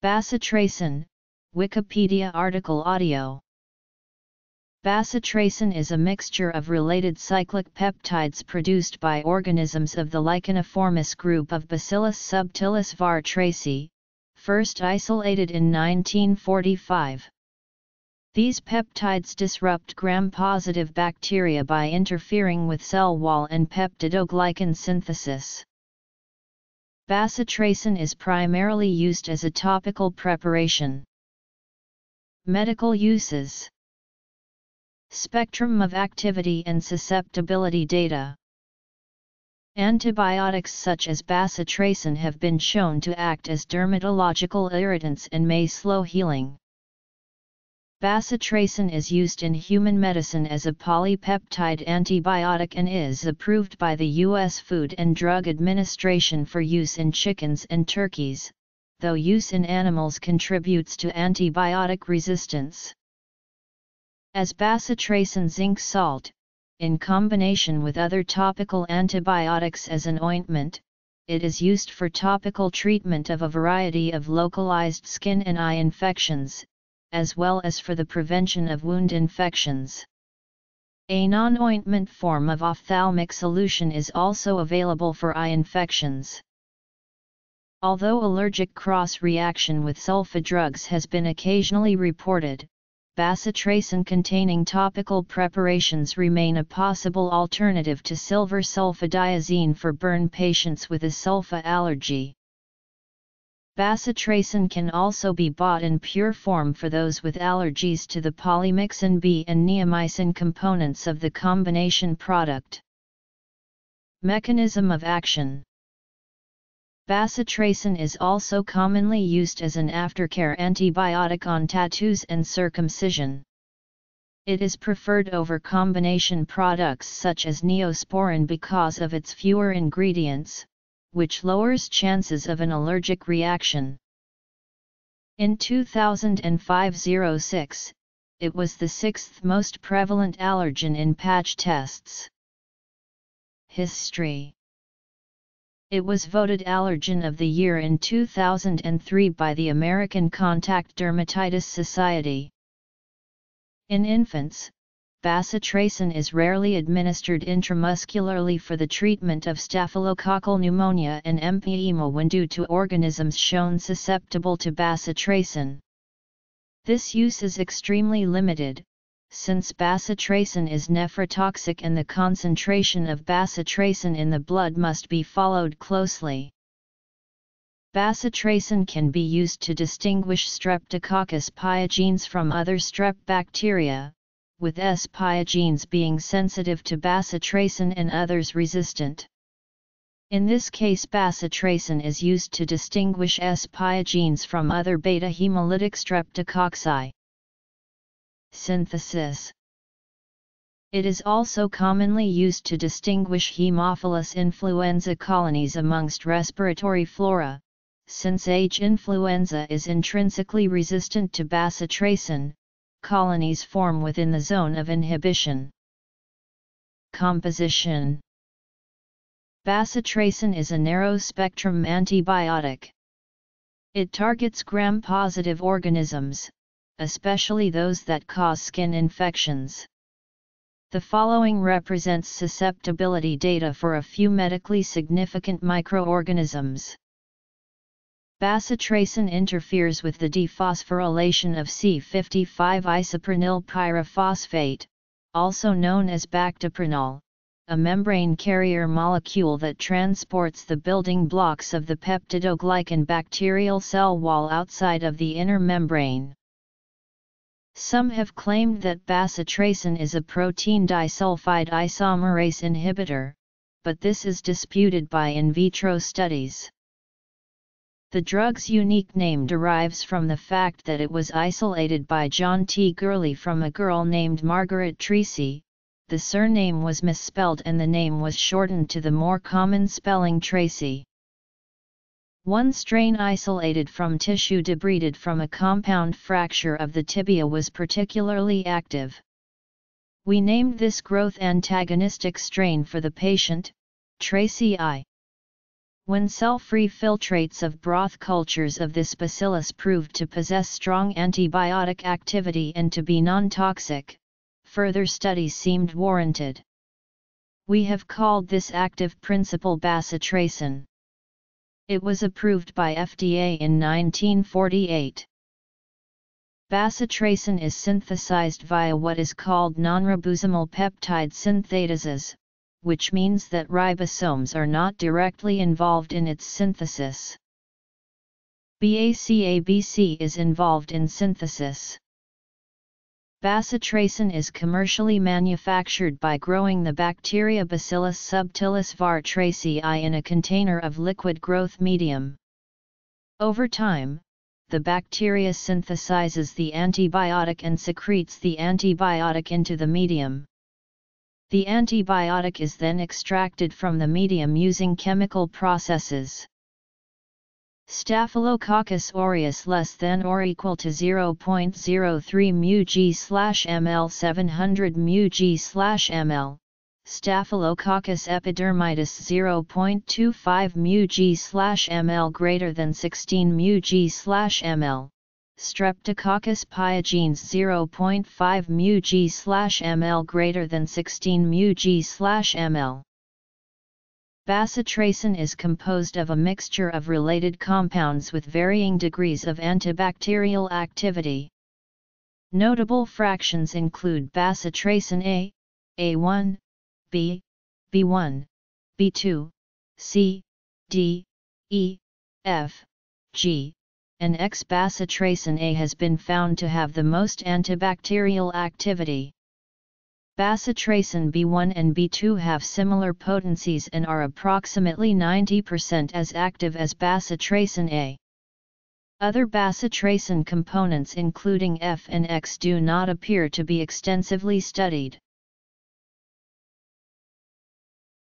Bacitracin, Wikipedia article audio Bacitracin is a mixture of related cyclic peptides produced by organisms of the licheniformis group of Bacillus subtilis var. Tracy, first isolated in 1945. These peptides disrupt gram-positive bacteria by interfering with cell wall and peptidoglycan synthesis. Bacitracin is primarily used as a topical preparation. Medical uses Spectrum of activity and susceptibility data Antibiotics such as bacitracin have been shown to act as dermatological irritants and may slow healing. Bacitracin is used in human medicine as a polypeptide antibiotic and is approved by the U.S. Food and Drug Administration for use in chickens and turkeys, though use in animals contributes to antibiotic resistance as bacitracin zinc salt, in combination with other topical antibiotics as an ointment, it is used for topical treatment of a variety of localized skin and eye infections, as well as for the prevention of wound infections. A non-ointment form of ophthalmic solution is also available for eye infections. Although allergic cross-reaction with sulfa drugs has been occasionally reported, bacitracin containing topical preparations remain a possible alternative to silver sulfadiazine for burn patients with a sulfa allergy. Bacitracin can also be bought in pure form for those with allergies to the polymyxin B and neomycin components of the combination product. Mechanism of action Bacitracin is also commonly used as an aftercare antibiotic on tattoos and circumcision. It is preferred over combination products such as neosporin because of its fewer ingredients, which lowers chances of an allergic reaction. In 2005-06, it was the sixth most prevalent allergen in patch tests. History it was voted Allergen of the Year in 2003 by the American Contact Dermatitis Society. In infants, bacitracin is rarely administered intramuscularly for the treatment of staphylococcal pneumonia and empyema when due to organisms shown susceptible to bacitracin. This use is extremely limited, since bacitracin is nephrotoxic and the concentration of bacitracin in the blood must be followed closely. Bacitracin can be used to distinguish Streptococcus pyogenes from other strep bacteria, with S. pyogenes being sensitive to bacitracin and others resistant. In this case bacitracin is used to distinguish S. pyogenes from other beta-hemolytic streptococci. Synthesis It is also commonly used to distinguish Haemophilus influenzae colonies amongst respiratory flora, since H. influenzae is intrinsically resistant to bacitracin, colonies form within the zone of inhibition. Composition Bacitracin is a narrow-spectrum antibiotic. It targets gram-positive organisms, especially those that cause skin infections. The following represents susceptibility data for a few medically significant microorganisms. Bacitracin interferes with the dephosphorylation of C55-isoprenyl pyrophosphate, also known as bactoprenol, a membrane carrier molecule that transports the building blocks of the peptidoglycan bacterial cell wall outside of the inner membrane. Some have claimed that bacitracin is a protein disulfide isomerase inhibitor, but this is disputed by in vitro studies. The drug's unique name derives from the fact that it was isolated by John T. Goorley from a girl named Margaret Treacy, the surname was misspelled and the name was shortened to the more common spelling Tracy. One strain isolated from tissue debrided from a compound fracture of the tibia was particularly active. We named this growth antagonistic strain for the patient, Tracy I. When cell-free filtrates of broth cultures of this bacillus proved to possess strong antibiotic activity and to be non-toxic, further studies seemed warranted. We have called this active principle bacitracin. It was approved by FDA in 1948. Bacitracin is synthesized via what is called non-ribosomal peptide synthetases, which means that ribosomes are not directly involved in its synthesis. BACABC is involved in synthesis. Bacitracin is commercially manufactured by growing the bacteria Bacillus subtilis var. Tracy in a container of liquid growth medium. Over time, the bacteria synthesizes the antibiotic and secretes the antibiotic into the medium. The antibiotic is then extracted from the medium using chemical processes. Staphylococcus aureus less than or equal to 0.03 mu g slash ml 700 mu g slash ml, Staphylococcus epidermidis 0.25 mu g slash ml greater than 16 mu g slash ml, Streptococcus pyogenes 0.5 μg slash ml greater than 16 μg slash ml. Bacitracin is composed of a mixture of related compounds with varying degrees of antibacterial activity. Notable fractions include bacitracin A, A1, B, B1, B2, C, D, E, F, G, and X-bacitracin A has been found to have the most antibacterial activity. Bacitracin B1 and B2 have similar potencies and are approximately 90% as active as bacitracin A. Other bacitracin components including F and X do not appear to be extensively studied.